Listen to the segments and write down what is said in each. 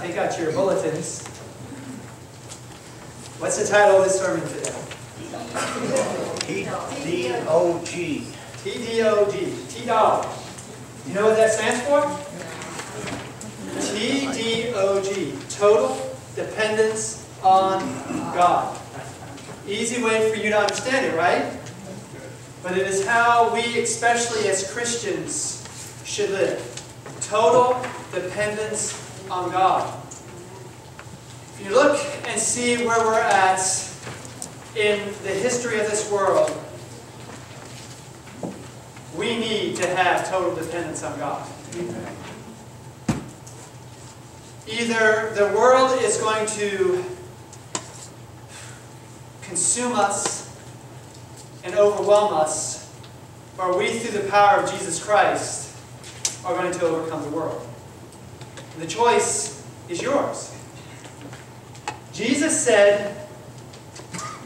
uh, take out your bulletins. What's the title of this sermon today? T-D-O-G. T-D-O-G. T-Dog. You know what that stands for? T-D-O-G. Total dependence on God. Easy way for you to understand it, right? But it is how we, especially as Christians, should live. Total dependence on God. If you look and see where we're at in the history of this world, we need to have total dependence on God. Either the world is going to consume us and overwhelm us, or we, through the power of Jesus Christ, are going to overcome the world. And the choice is yours. Jesus said,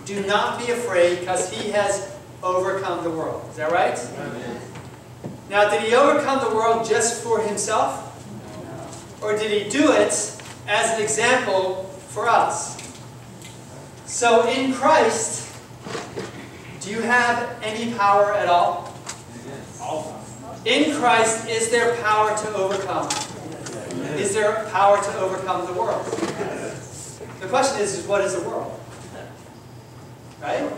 Do not be afraid, because he has overcome the world. Is that right? Amen. Now, did he overcome the world just for himself? Or did he do it as an example for us? So, in Christ, do you have any power at all? In Christ, is there power to overcome? Is there power to overcome the world? The question is, is what is the world? Right?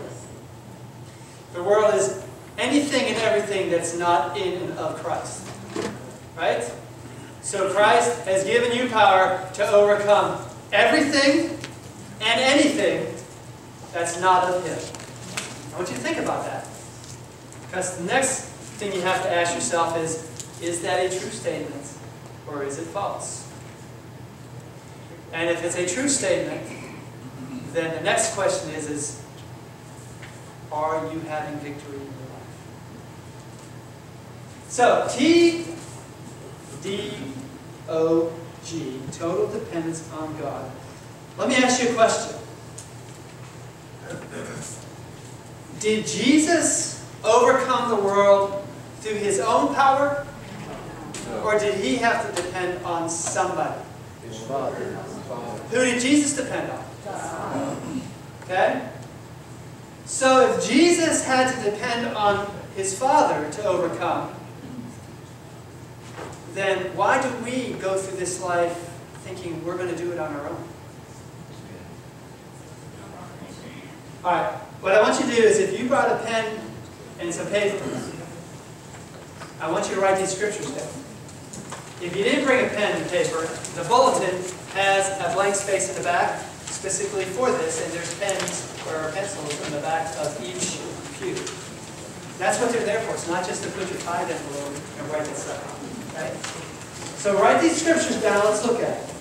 The world is anything and everything that's not in and of Christ. Right? So Christ has given you power to overcome everything and anything that's not of Him. I want you to think about that. Because the next thing you have to ask yourself is, is that a true statement or is it false? And if it's a true statement, then the next question is, is are you having victory in your life? So, T D O G, total dependence on God. Let me ask you a question. Did Jesus overcome the world through his own power? Or did he have to depend on somebody? His father. Who did Jesus depend on? Okay? So if Jesus had to depend on his Father to overcome, then why do we go through this life thinking we're going to do it on our own? Alright, what I want you to do is if you brought a pen and some paper, I want you to write these scriptures down. If you didn't bring a pen and paper, the bulletin has a blank space in the back specifically for this, and there's pens or pencils in the back of each pew. That's what they're there for. It's not just to put your tithe envelope and write this up. Okay? So write these scriptures down. Let's look at it.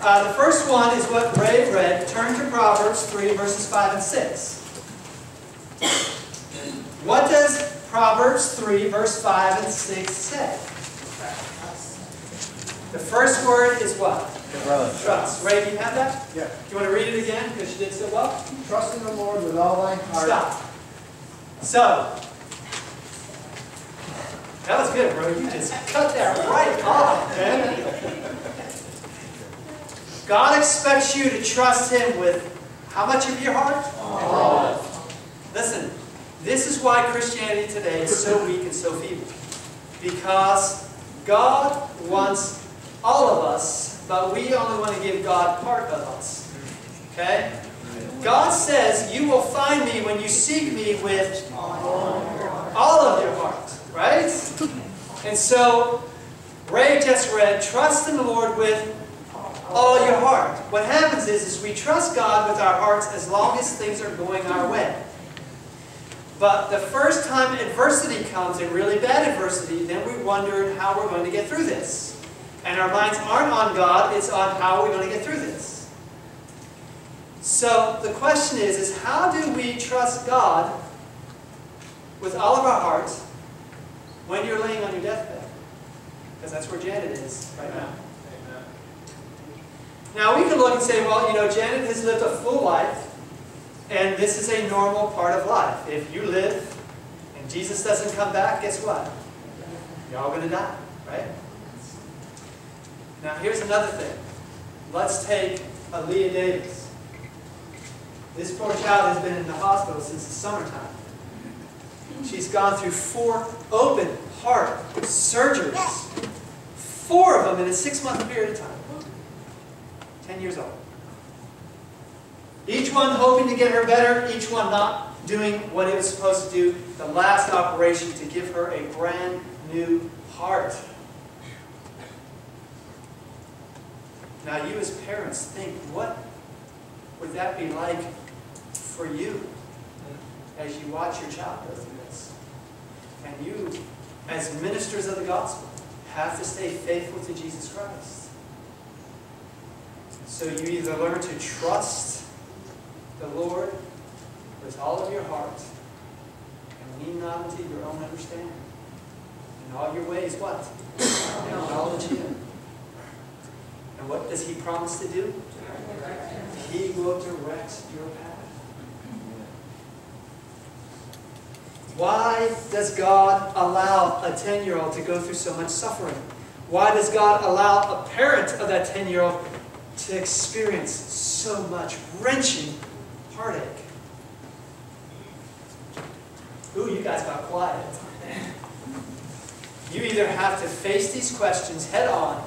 Uh, the first one is what Ray read. Turn to Proverbs 3, verses 5 and 6. What does Proverbs 3, verse 5 and 6 say? The first word is what? Trust. Trust. Ray, do you have that? Yeah. Do you want to read it again because you did so well? Trust in the Lord with all thy heart. Stop. So, that was good, bro. You just cut that right off, man. God expects you to trust Him with how much of your heart? All. Listen, this is why Christianity today is so weak and so feeble. Because God wants all of us, but we only want to give God part of us. Okay? God says, You will find me when you seek me with all of your heart. Right? And so, Ray just read, Trust in the Lord with all your heart. What happens is, is we trust God with our hearts as long as things are going our way. But the first time adversity comes, and really bad adversity, then we wonder how we're going to get through this. And our minds aren't on God, it's on how we're going to get through this. So the question is, is how do we trust God with all of our hearts when you're laying on your deathbed? Because that's where Janet is right now. Now we can look and say, well, you know, Janet has lived a full life, and this is a normal part of life. If you live and Jesus doesn't come back, guess what? You're all going to die, right? Now here's another thing. Let's take Aaliyah Davis. This poor child has been in the hospital since the summertime. She's gone through four open heart surgeries. Four of them in a six-month period of time. Ten years old. Each one hoping to get her better, each one not doing what it was supposed to do. The last operation to give her a brand new heart. Now you as parents think, what would that be like for you as you watch your child go through this? And you, as ministers of the gospel, have to stay faithful to Jesus Christ. So you either learn to trust the Lord with all of your heart and lean not unto your own understanding. In all your ways, what? Acknowledge Him. And what does He promise to do? He will direct your path. Why does God allow a 10-year-old to go through so much suffering? Why does God allow a parent of that 10-year-old to experience so much wrenching heartache? Ooh, you guys got quiet. You either have to face these questions head on,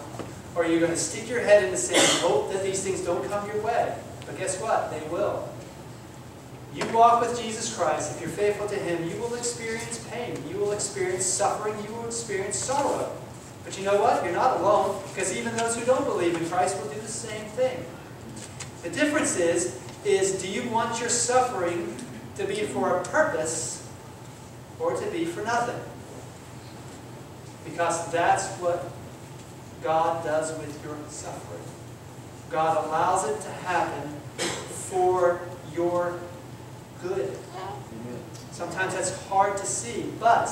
or you're going to stick your head in the sand and hope that these things don't come your way. But guess what? They will. You walk with Jesus Christ, if you're faithful to Him, you will experience pain. You will experience suffering. You will experience sorrow. But you know what? You're not alone, because even those who don't believe in Christ will do the same thing. The difference is, is do you want your suffering to be for a purpose or to be for nothing? Because that's what God does with your suffering. God allows it to happen for your good. Sometimes that's hard to see, but,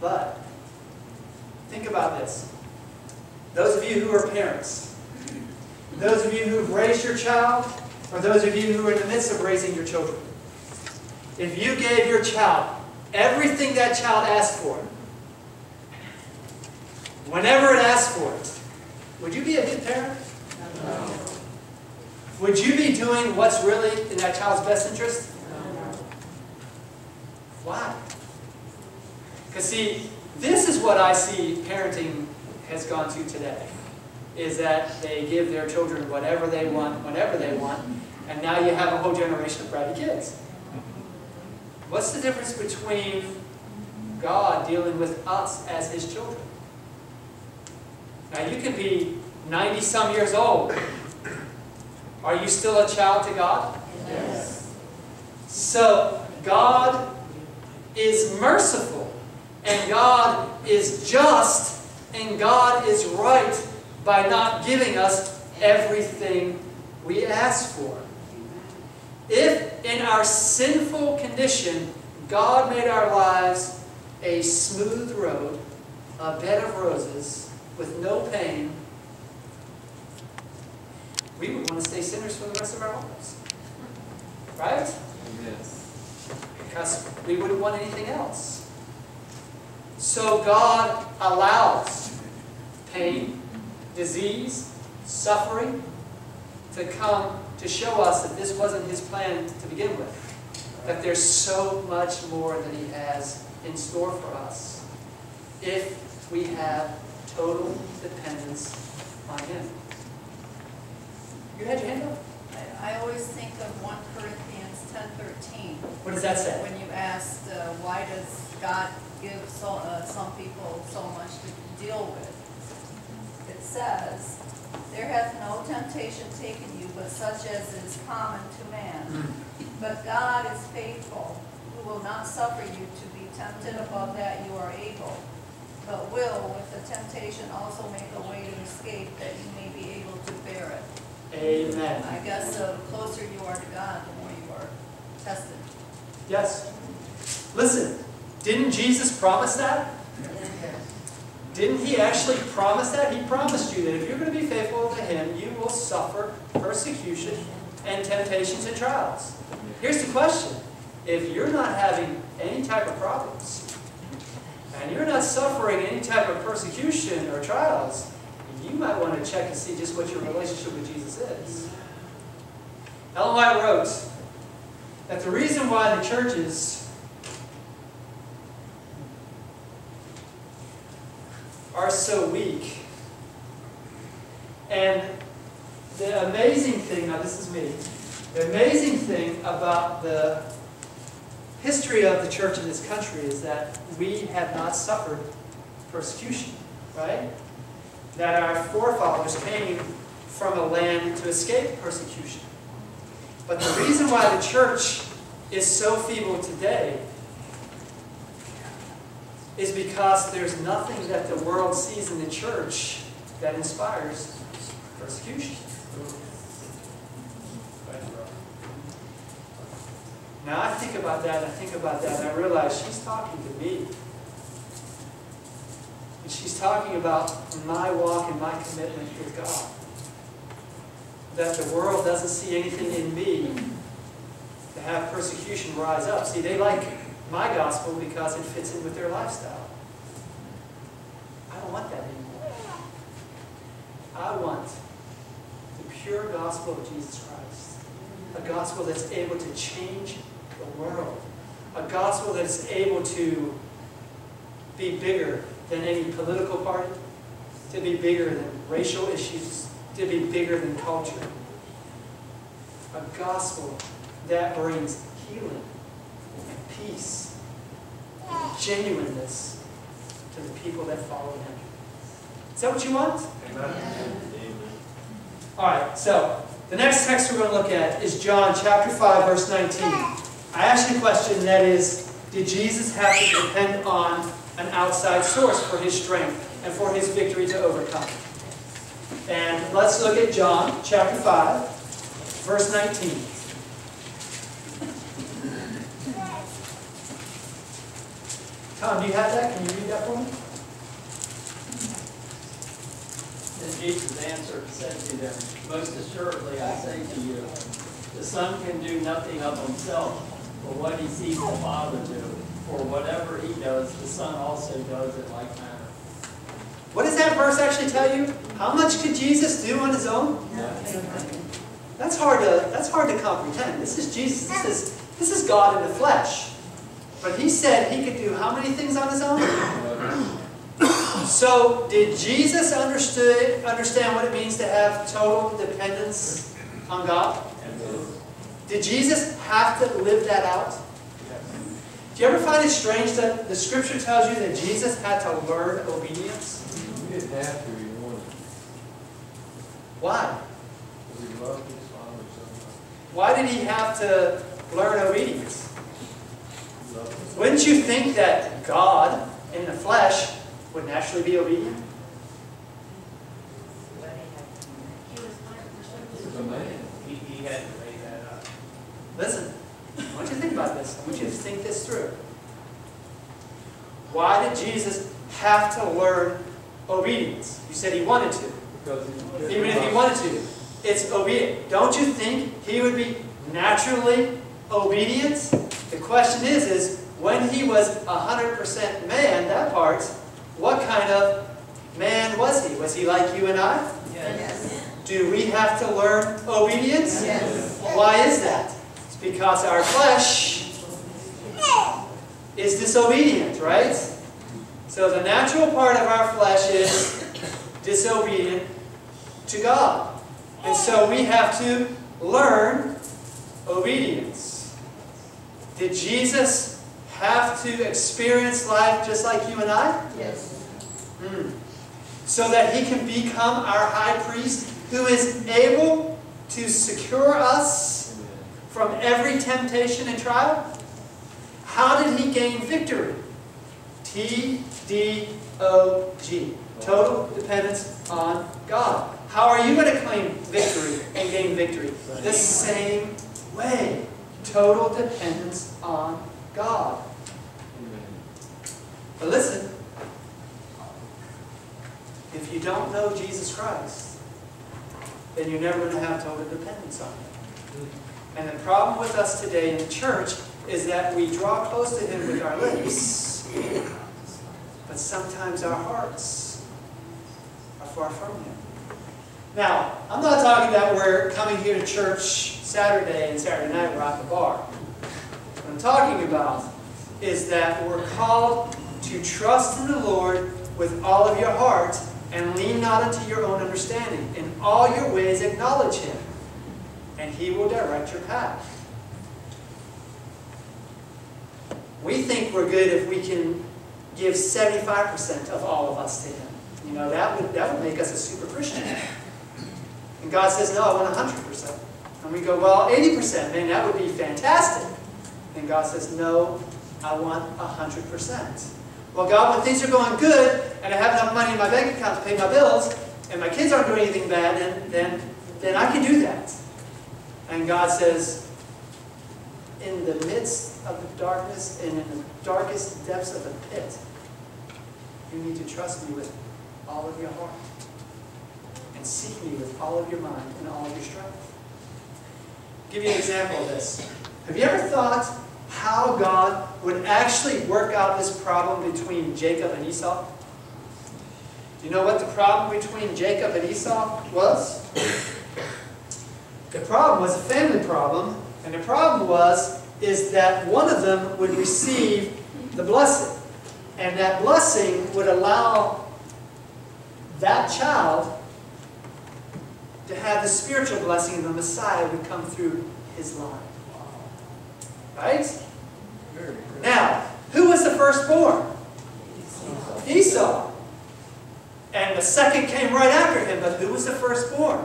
but, think about this. Those of you who are parents, those of you who've raised your child, or those of you who are in the midst of raising your children, if you gave your child everything that child asked for, whenever it asks for it, would you be a good parent? No. Would you be doing what's really in that child's best interest? No. Why? Because see, this is what I see parenting has gone to today. Is that they give their children whatever they want, whenever they want, and now you have a whole generation of bratty kids. What's the difference between God dealing with us as His children? Now you can be 90 some years old. Are you still a child to God? Yes. So God is merciful, and God is just, and God is right by not giving us everything we ask for. If in our sinful condition God made our lives a smooth road, a bed of roses, with no pain, we would want to stay sinners for the rest of our lives. Right? Yes. Because we wouldn't want anything else. So God allows pain, disease, suffering to come to show us that this wasn't His plan to begin with. That there's so much more that He has in store for us if we have total dependence on Him. You had your hand up? I, I always think of 1 Corinthians 10:13. What does that say? When you asked, uh, why does God give so, uh, some people so much to deal with? It says, there hath no temptation taken you, but such as is common to man. But God is faithful, who will not suffer you to be tempted above that you are able, but will with the temptation also make a way to escape that you may be able to bear it. Amen. I guess the closer you are to God, the more you are tested. Yes. Listen, didn't Jesus promise that? Didn't he actually promise that? He promised you that if you're going to be faithful to him, you will suffer persecution and temptations and trials. Here's the question. If you're not having any type of problems, and you're not suffering any type of persecution or trials, you might want to check to see just what your relationship with Jesus is. Ellen White wrote that the reason why the churches are so weak, and the amazing thing, now this is me, the amazing thing about the history of the church in this country is that we have not suffered persecution, right? That our forefathers came from a land to escape persecution. But the reason why the church is so feeble today is because there's nothing that the world sees in the church that inspires persecution. Now I think about that, and I think about that, and I realize she's talking to me. And she's talking about my walk and my commitment with God. That the world doesn't see anything in me to have persecution rise up. See, they like my gospel because it fits in with their lifestyle. I don't want that anymore. I want the pure gospel of Jesus Christ. A gospel that's able to change the world. A gospel that is able to be bigger than any political party, to be bigger than racial issues, to be bigger than culture. A gospel that brings healing and peace and genuineness to the people that follow him. Is that what you want? Amen. All right, so the next text we're going to look at is John chapter 5, verse 19. I asked you a question that is, did Jesus have to depend on an outside source for his strength and for his victory to overcome? And let's look at John chapter 5, verse 19. Tom, do you have that? Can you read that for me? Then Jesus answered and said to them, Most assuredly I say to you, the Son can do nothing of himself, but what he sees the Father do. For whatever he does, the Son also does in like manner. What does that verse actually tell you? How much could Jesus do on his own? That's hard to that's hard to comprehend. This is Jesus. This is this is God in the flesh. But he said he could do how many things on his own? So did Jesus understood understand what it means to have total dependence on God? Did Jesus have to live that out? Do you ever find it strange that the scripture tells you that Jesus had to learn obedience? He didn't have to, he wanted Why? to. He loved his father so Why did he have to learn obedience? much. Wouldn't you think that God in the flesh would naturally be obedient? He was a man. He, he had to lay that up. Listen, I want you to think about this. I want you to think this through. Why did Jesus have to learn obedience? You said he wanted to. Even if he wanted to, it's obedient. Don't you think he would be naturally obedient? The question is, is when he was 100% man, that part, what kind of man was he? Was he like you and I? Yes. Do we have to learn obedience? Yes. Why is that? It's because our flesh is disobedient, right? So the natural part of our flesh is disobedient to God. And so we have to learn obedience. Did Jesus have to experience life just like you and I? Yes. Hmm. So that he can become our high priest who is able to secure us from every temptation and trial? How did he gain victory? T D O G. Total dependence on God. How are you going to claim victory and gain victory? The same way. Total dependence on God. But listen, if you don't know Jesus Christ, then you're never going to have total dependence on Him. And the problem with us today in the church is that we draw close to Him with our lips, but sometimes our hearts are far from Him. Now, I'm not talking that we're coming here to church Saturday and Saturday night we're at the bar. What I'm talking about is that we're called to trust in the Lord with all of your heart and lean not unto your own understanding. In all your ways acknowledge Him, and He will direct your path. We think we're good if we can give 75% of all of us to Him. You know, that would, that would make us a super Christian. And God says, no, I want 100%. And we go, well, 80%, man, that would be fantastic. And God says, no, I want 100%. Well, God, when things are going good, and I have enough money in my bank account to pay my bills, and my kids aren't doing anything bad, then, then, then I can do that. And God says, in the midst of the darkness and in the darkest depths of the pit, you need to trust me with all of your heart and seek me with all of your mind and all of your strength. I'll give you an example of this. Have you ever thought how God would actually work out this problem between Jacob and Esau? Do you know what the problem between Jacob and Esau was? The problem was a family problem, and the problem was is that one of them would receive the blessing. And that blessing would allow that child to have the spiritual blessing of the Messiah would come through his line. Right? Now, who was the firstborn? Esau. And the second came right after him, but who was the firstborn?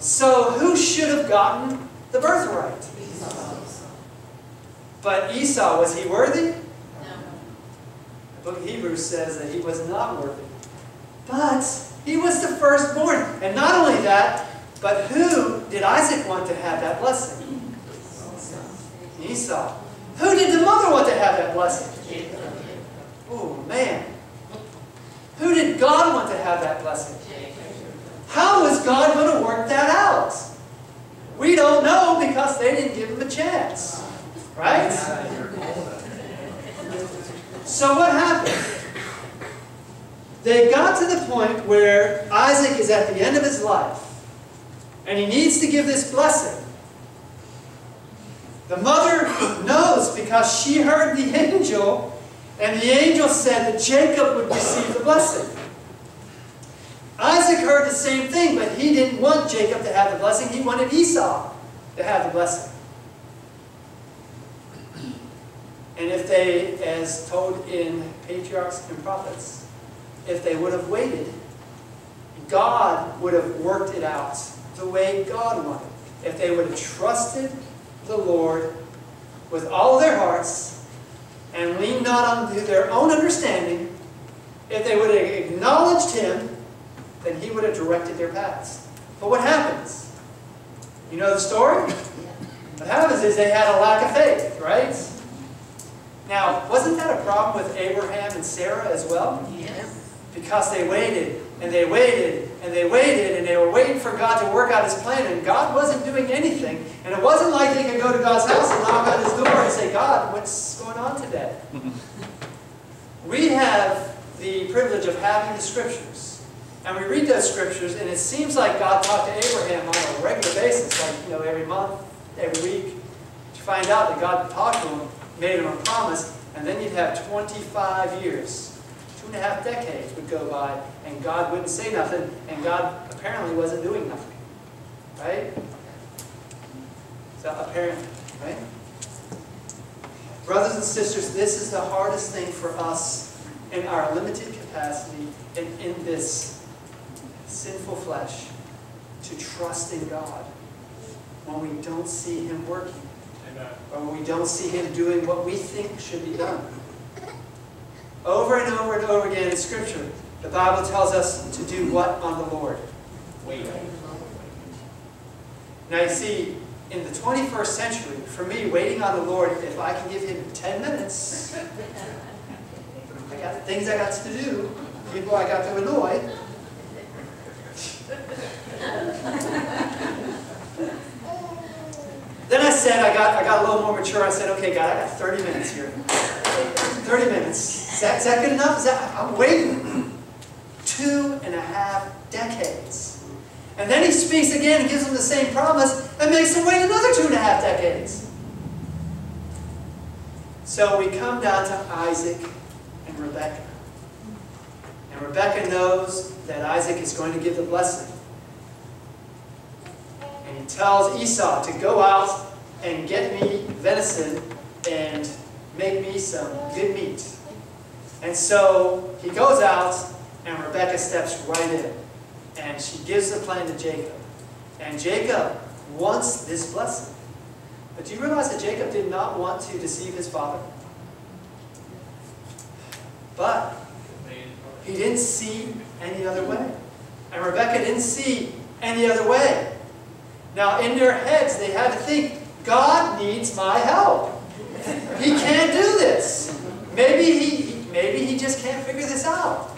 So who should have gotten the birthright? But Esau, was he worthy? No. The book of Hebrews says that he was not worthy. But he was the firstborn. And not only that, but who did Isaac want to have that blessing? Esau. Who did the mother want to have that blessing? Oh, man. Who did God want to have that blessing? How is God going to work that out? We don't know because they didn't give him a chance. Right? So what happened? They got to the point where Isaac is at the end of his life and he needs to give this blessing. The mother knows because she heard the angel and the angel said that Jacob would receive the blessing. Isaac heard the same thing, but he didn't want Jacob to have the blessing. He wanted Esau to have the blessing. And if they, as told in Patriarchs and Prophets, if they would have waited, God would have worked it out the way God wanted. If they would have trusted the Lord with all their hearts and leaned not on their own understanding, if they would have acknowledged Him, then He would have directed their paths. But what happens? You know the story? What happens is they had a lack of faith, right? Now, wasn't that a problem with Abraham and Sarah as well? Yes. Because they waited, and they waited, and they waited, and they were waiting for God to work out His plan, and God wasn't doing anything. And it wasn't like they could go to God's house and knock on His door and say, God, what's going on today? we have the privilege of having the Scriptures. And we read those Scriptures, and it seems like God talked to Abraham on a regular basis, like, you know, every month, every week, to find out that God talked to him, made him a promise, and then you'd have 25 years, two and a half decades would go by, and God wouldn't say nothing, and God apparently wasn't doing nothing. Right? So apparently, right? Brothers and sisters, this is the hardest thing for us in our limited capacity and in this sinful flesh to trust in God when we don't see Him working or when we don't see Him doing what we think should be done. Over and over and over again in Scripture, the Bible tells us to do what on the Lord? Wait. Now you see, in the 21st century, for me, waiting on the Lord, if I can give Him 10 minutes, I got things I got to do, people I got to annoy. Then I said, I got, I got a little more mature. I said, okay, God, I got 30 minutes here. 30 minutes. Is that, is that good enough? Is that, I'm waiting. Two and a half decades. And then he speaks again and gives them the same promise and makes them wait another two and a half decades. So we come down to Isaac and Rebekah. And Rebekah knows that Isaac is going to give the blessing. And he tells Esau to go out and get me venison and make me some good meat. And so he goes out, and Rebecca steps right in. And she gives the plan to Jacob. And Jacob wants this blessing. But do you realize that Jacob did not want to deceive his father? But he didn't see any other way. And Rebecca didn't see any other way. Now, in their heads, they had to think, God needs my help. He can't do this. Maybe he, maybe he just can't figure this out.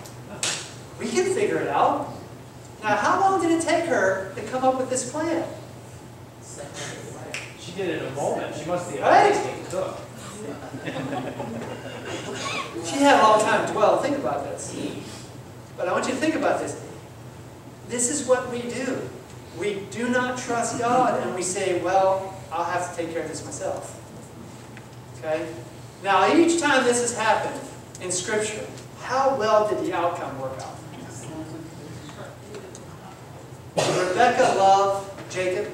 We can figure it out. Now, how long did it take her to come up with this plan? She did it in a moment. She must be Right? an cook. She had a long time to dwell. Think about this. But I want you to think about this. This is what we do. We do not trust God and we say, well, I'll have to take care of this myself. Okay? Now, each time this has happened in Scripture, how well did the outcome work out? Did Rebecca love Jacob?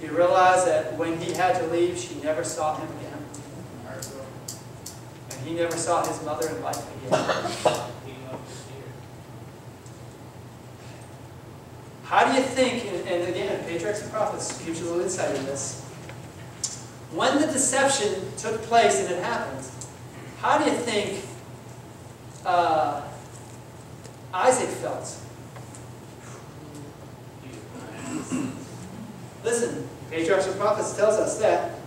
Do you realize that when he had to leave, she never saw him again? And he never saw his mother in life again. How do you think, and, and again, Patriarchs and Prophets gives you a little insight in this. When the deception took place and it happened, how do you think uh, Isaac felt? Listen, Patriarchs and Prophets tells us that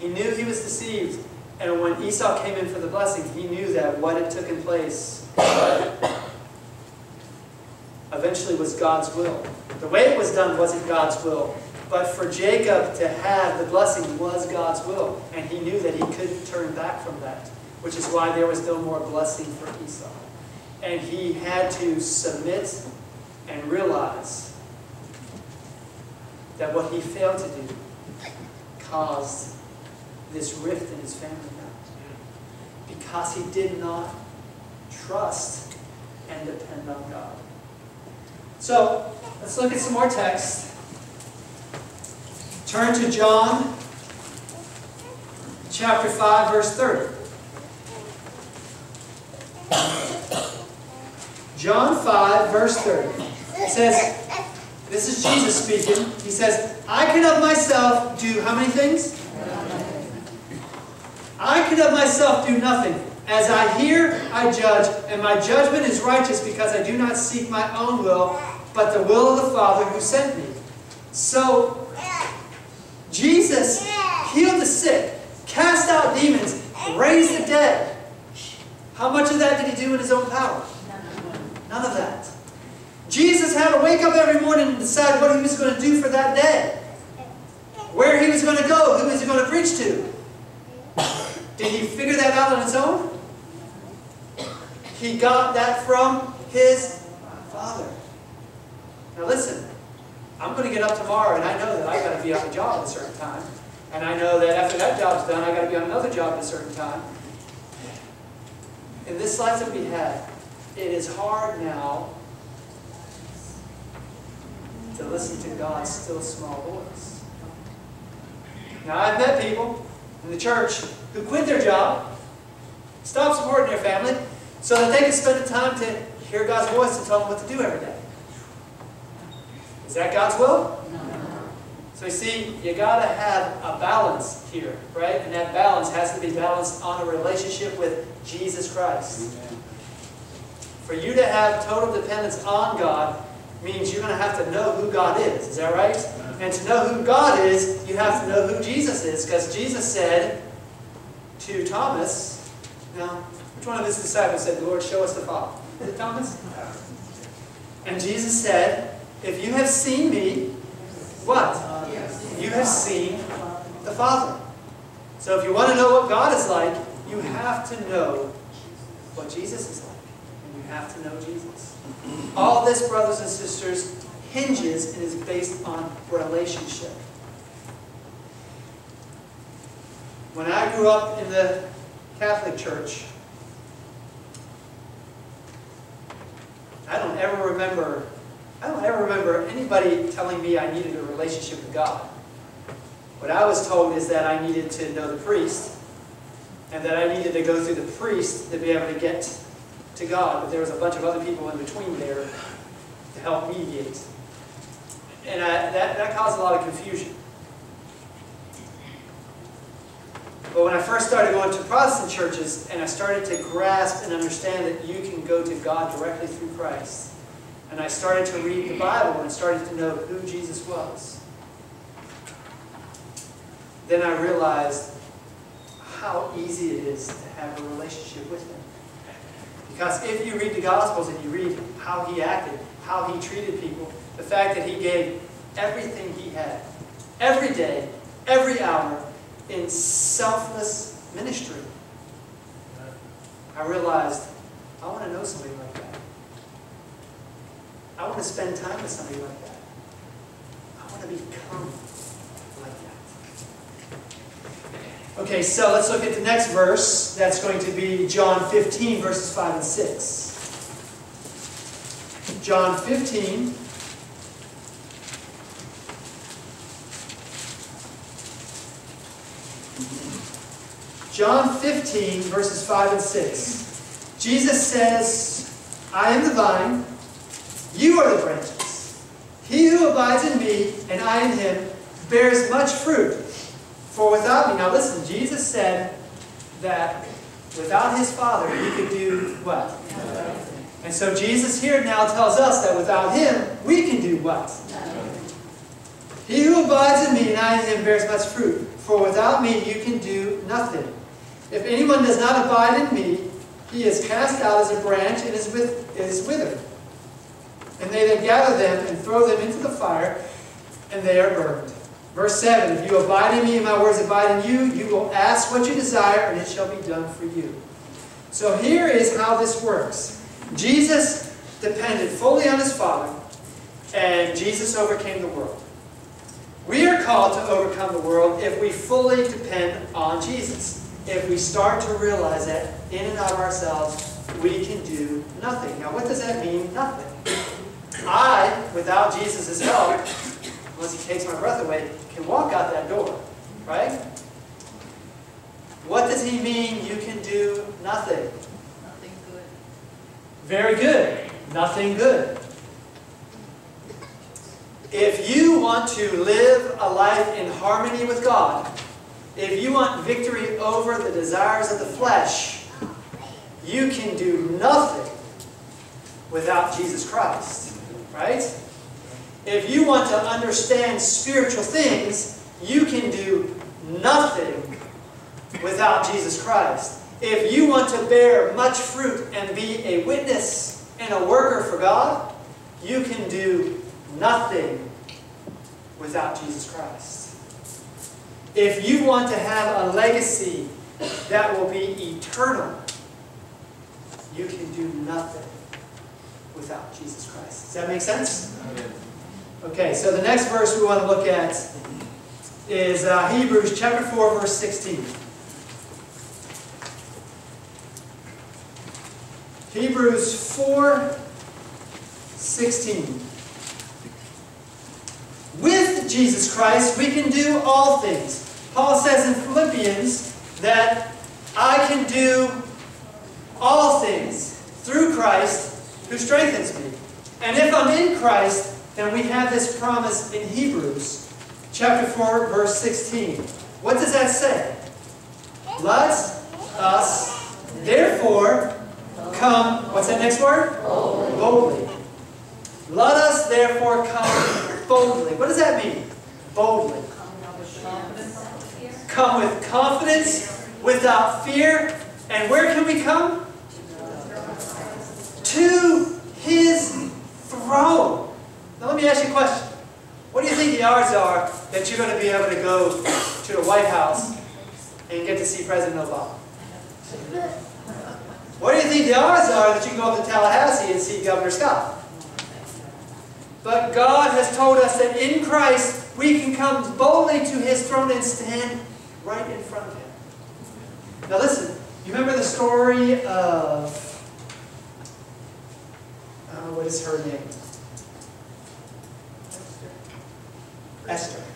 he knew he was deceived, and when Esau came in for the blessing, he knew that what had taken place eventually was God's will. The way it was done wasn't God's will, but for Jacob to have the blessing was God's will, and he knew that he couldn't turn back from that, which is why there was no more blessing for Esau. And he had to submit and realize that what he failed to do caused this rift in his family now. Because he did not trust and depend on God. So, let's look at some more text. Turn to John chapter 5, verse 30. John 5, verse 30. It says, this is Jesus speaking. He says, I can of myself do how many things? I can of myself do nothing. As I hear, I judge, and my judgment is righteous because I do not seek my own will, but the will of the Father who sent me. So, Jesus healed the sick, cast out demons, raised the dead. How much of that did he do in his own power? None of that. Jesus had to wake up every morning and decide what he was going to do for that day. Where he was going to go, who was he going to preach to. Did he figure that out on his own? He got that from his Father. Now listen, I'm going to get up tomorrow and I know that I've got to be on a job at a certain time. And I know that after that job's done, I've got to be on another job at a certain time. In this life that we have, it is hard now to listen to God's still small voice. Now, I've met people in the church who quit their job, stopped supporting their family, so that they can spend the time to hear God's voice and tell them what to do every day. Is that God's will? No. So you see, you got to have a balance here, right? And that balance has to be balanced on a relationship with Jesus Christ. For you to have total dependence on God means you're going to have to know who God is. Is that right? And to know who God is, you have to know who Jesus is. Because Jesus said to Thomas, now, which one of his disciples said, Lord, show us the Father? Is it Thomas? And Jesus said, if you have seen me, what? You have seen the Father. So if you want to know what God is like, you have to know what Jesus is like. And you have to know Jesus. All this, brothers and sisters, hinges and is based on relationship. When I grew up in the Catholic Church, I don't ever remember, I don't ever remember anybody telling me I needed a relationship with God. What I was told is that I needed to know the priest, and that I needed to go through the priest to be able to get to God, but there was a bunch of other people in between there to help mediate. And I, that, that caused a lot of confusion. But when I first started going to Protestant churches and I started to grasp and understand that you can go to God directly through Christ, and I started to read the Bible and started to know who Jesus was, then I realized how easy it is to have a relationship with Him. Because if you read the Gospels and you read how He acted, how He treated people, the fact that He gave everything He had, every day, every hour, in selfless ministry, I realized I want to know somebody like. I want to spend time with somebody like that. I want to become like that. Okay, so let's look at the next verse. That's going to be John 15, verses 5 and 6. John 15. John 15, verses 5 and 6. Jesus says, I am the vine, you are the branches. He who abides in me, and I in him, bears much fruit. For without me, now listen, Jesus said that without his Father, he could do what? And so Jesus here now tells us that without him, we can do what? He who abides in me and I in him bears much fruit. For without me you can do nothing. If anyone does not abide in me, he is cast out as a branch and is, with, is withered. And they then gather them and throw them into the fire, and they are burned. Verse 7 If you abide in me and my words abide in you, you will ask what you desire, and it shall be done for you. So here is how this works Jesus depended fully on his Father, and Jesus overcame the world. We are called to overcome the world if we fully depend on Jesus. If we start to realize that in and of ourselves, we can do nothing. Now, what does that mean, nothing? I, without Jesus' help, unless he takes my breath away, can walk out that door, right? What does he mean you can do nothing? Nothing good. Very good. Nothing good. If you want to live a life in harmony with God, if you want victory over the desires of the flesh, you can do nothing without Jesus Christ. Right? If you want to understand spiritual things, you can do nothing without Jesus Christ. If you want to bear much fruit and be a witness and a worker for God, you can do nothing without Jesus Christ. If you want to have a legacy that will be eternal, you can do nothing without Jesus Christ. Does that make sense? Okay, so the next verse we want to look at is uh, Hebrews chapter 4, verse 16. Hebrews 4, 16. With Jesus Christ, we can do all things. Paul says in Philippians that I can do all things through Christ who strengthens me. And if I'm in Christ, then we have this promise in Hebrews chapter 4, verse 16. What does that say? Let us, therefore, come, what's that next word? Boldly. Let us therefore come boldly. What does that mean? Boldly. Come with confidence, without fear. And where can we come? To His throne. Now let me ask you a question. What do you think the odds are that you're going to be able to go to the White House and get to see President Obama? What do you think the odds are that you can go up to Tallahassee and see Governor Scott? But God has told us that in Christ we can come boldly to His throne and stand right in front of Him. Now listen, you remember the story of, uh, what is her name? Esther.